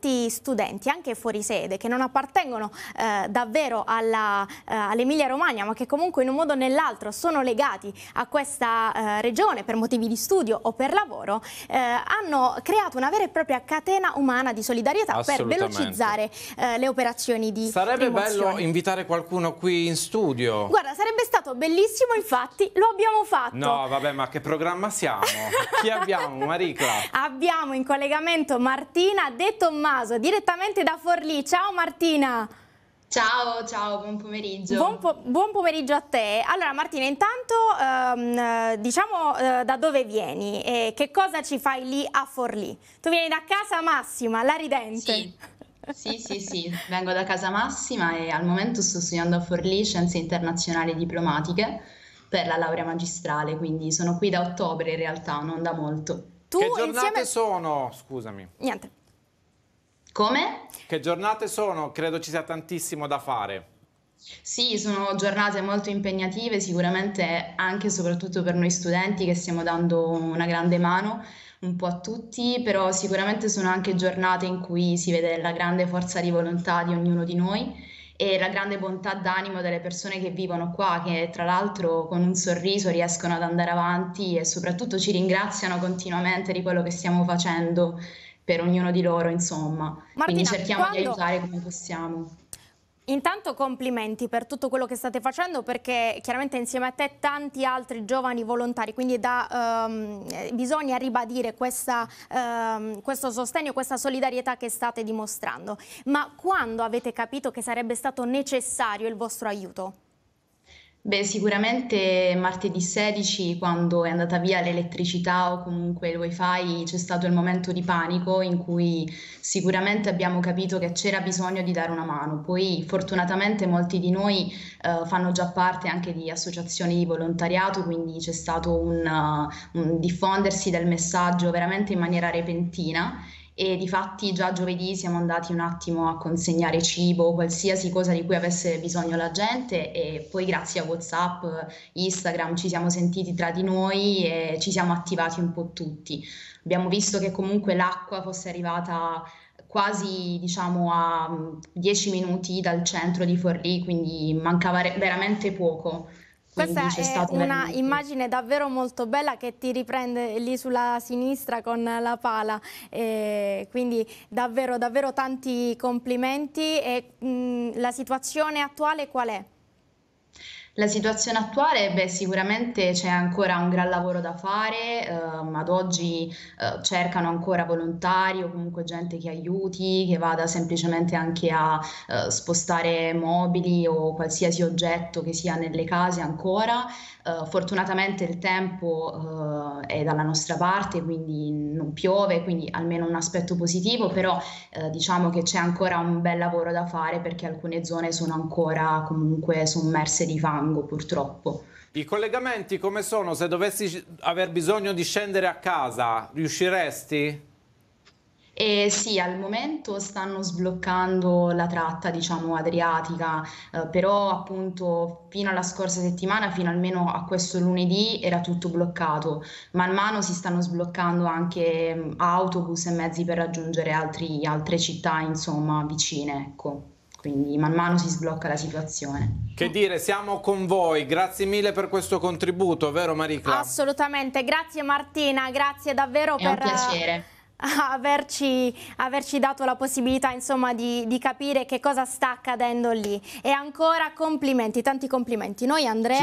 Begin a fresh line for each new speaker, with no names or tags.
tanti studenti, anche fuori sede, che non appartengono eh, davvero eh, all'Emilia Romagna, ma che comunque in un modo o nell'altro sono legati a questa eh, regione per motivi di studio o per lavoro, eh, hanno creato una vera e propria catena umana di solidarietà per velocizzare eh, le operazioni di
Sarebbe
rimozione.
bello invitare qualcuno qui in studio.
Guarda, sarebbe stato bellissimo, infatti lo abbiamo fatto.
No, vabbè, ma che programma siamo? Chi abbiamo, Maricla?
Abbiamo in collegamento Martina De Tommaso, direttamente da Forlì. Ciao Martina!
Ciao, ciao, buon pomeriggio.
Buon, po buon pomeriggio a te. Allora Martina, intanto ehm, diciamo eh, da dove vieni e che cosa ci fai lì a Forlì? Tu vieni da casa Massima, la ridente.
Sì. Sì, sì, sì, vengo da casa Massima e al momento sto studiando a Forlì Scienze Internazionali Diplomatiche per la laurea magistrale, quindi sono qui da ottobre in realtà, non da molto.
Tu che giornate insieme... sono? Scusami.
Niente.
Come?
Che giornate sono? Credo ci sia tantissimo da fare.
Sì, sono giornate molto impegnative, sicuramente anche e soprattutto per noi studenti che stiamo dando una grande mano un po' a tutti, però sicuramente sono anche giornate in cui si vede la grande forza di volontà di ognuno di noi e la grande bontà d'animo delle persone che vivono qua, che tra l'altro con un sorriso riescono ad andare avanti e soprattutto ci ringraziano continuamente di quello che stiamo facendo per ognuno di loro, insomma. Martina, Quindi cerchiamo quando... di aiutare come possiamo.
Intanto complimenti per tutto quello che state facendo perché chiaramente insieme a te tanti altri giovani volontari, quindi da, um, bisogna ribadire questa, um, questo sostegno, questa solidarietà che state dimostrando. Ma quando avete capito che sarebbe stato necessario il vostro aiuto?
Beh, sicuramente martedì 16, quando è andata via l'elettricità o comunque il wifi, c'è stato il momento di panico in cui sicuramente abbiamo capito che c'era bisogno di dare una mano. Poi fortunatamente molti di noi eh, fanno già parte anche di associazioni di volontariato, quindi c'è stato un, uh, un diffondersi del messaggio veramente in maniera repentina e di fatti già giovedì siamo andati un attimo a consegnare cibo, qualsiasi cosa di cui avesse bisogno la gente e poi grazie a Whatsapp, Instagram ci siamo sentiti tra di noi e ci siamo attivati un po' tutti. Abbiamo visto che comunque l'acqua fosse arrivata quasi diciamo a 10 minuti dal centro di Forlì, quindi mancava veramente poco.
Questa è una immagine davvero molto bella che ti riprende lì sulla sinistra con la pala, e quindi davvero, davvero tanti complimenti. E mh, la situazione attuale qual è?
La situazione attuale, beh, sicuramente c'è ancora un gran lavoro da fare, ehm, ad oggi eh, cercano ancora volontari o comunque gente che aiuti, che vada semplicemente anche a eh, spostare mobili o qualsiasi oggetto che sia nelle case ancora. Eh, fortunatamente il tempo eh, è dalla nostra parte, quindi non piove, quindi almeno un aspetto positivo, però eh, diciamo che c'è ancora un bel lavoro da fare perché alcune zone sono ancora comunque sommerse di fango fango purtroppo.
I collegamenti come sono? Se dovessi aver bisogno di scendere a casa, riusciresti?
Eh, sì, al momento stanno sbloccando la tratta, diciamo, adriatica, eh, però appunto fino alla scorsa settimana, fino almeno a questo lunedì, era tutto bloccato. Man mano si stanno sbloccando anche mm, autobus e mezzi per raggiungere altri, altre città, insomma, vicine, ecco quindi man mano si sblocca la situazione.
Che dire, siamo con voi, grazie mille per questo contributo, vero Maricla?
Assolutamente, grazie Martina, grazie davvero
È
per...
un piacere.
Averci, averci, dato la possibilità insomma di, di, capire che cosa sta accadendo lì e ancora complimenti, tanti complimenti. Noi Andrea...